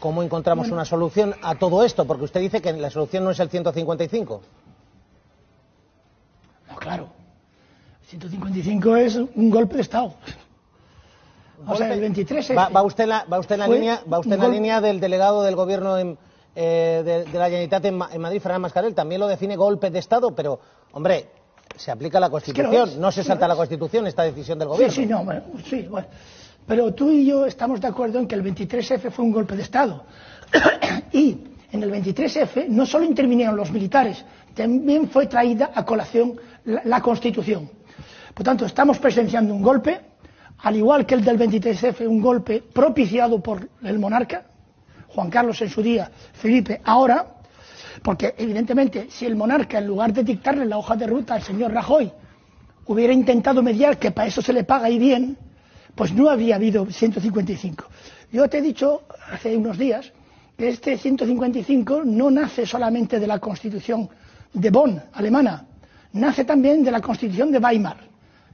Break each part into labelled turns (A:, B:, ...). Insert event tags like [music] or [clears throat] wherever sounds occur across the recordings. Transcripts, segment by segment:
A: ¿Cómo encontramos una solución a todo esto? Porque usted dice que la solución no es el 155.
B: No, claro. 155 es un golpe de Estado. O sea, el 23
A: ¿Va, va usted en la, va usted en la línea, va usted en la línea del delegado del gobierno en, eh, de, de la Generalitat en, en Madrid, Fernández Mascarell? También lo define golpe de Estado, pero, hombre, se aplica la Constitución.
B: es,
A: no se salta la
B: es.
A: Constitución esta decisión del
B: Sí,
A: gobierno.
B: sí, no, bueno, sí, bueno. Pero tú y yo estamos de acuerdo en que el 23F fue un golpe de Estado. [clears throat] y en el 23F no solo intervinieron los militares, también fue traída a colación la, Constitución. Por tanto, estamos presenciando un golpe, al igual que el del 23F, un golpe propiciado por el monarca, Juan Carlos en su día, Felipe ahora, porque evidentemente si el monarca, en lugar de dictarle la hoja de ruta al señor Rajoy, hubiera intentado mediar, que para eso se le paga y bien, pues no habría habido 155. Yo te he dicho hace unos días que este 155 no nace solamente de la Constitución de Bonn, alemana, nace también de la Constitución de Weimar.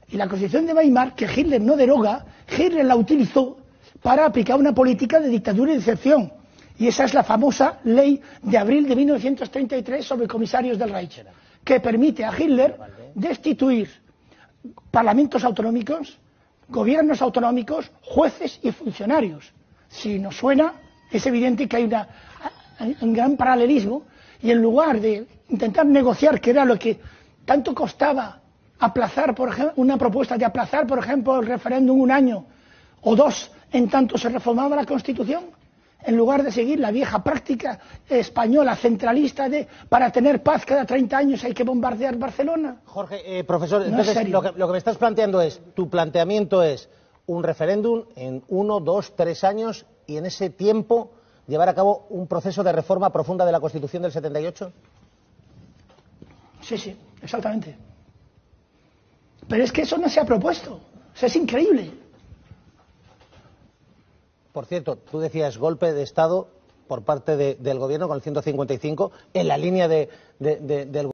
B: Y la Constitución de Weimar, que Hitler no deroga, Hitler la utilizó para aplicar una política de dictadura y de excepción. Y esa es la famosa ley de abril de 1933 sobre comisarios del Reich, que permite a Hitler destituir parlamentos autonómicos, gobiernos autonómicos, jueces y funcionarios. Si nos suena, es evidente que hay un gran paralelismo y en lugar de intentar negociar, que era lo que tanto costaba aplazar, por ejemplo, una propuesta de aplazar, por ejemplo, el referéndum un año o dos, en tanto se reformaba la Constitución, en lugar de seguir la vieja práctica española centralista de para tener paz cada 30 años hay que bombardear Barcelona.
A: Jorge, eh, profesor,
B: No,
A: entonces lo que, lo que me estás planteando es, tu planteamiento es un referéndum en uno, dos, tres años y en ese tiempo llevar a cabo un proceso de reforma profunda de la Constitución del 78?
B: Sí, sí, exactamente. Pero es que eso no se ha propuesto. O sea, es increíble.
A: Por cierto, tú decías golpe de Estado por parte de- del gobierno con el 155 en la línea de- de- del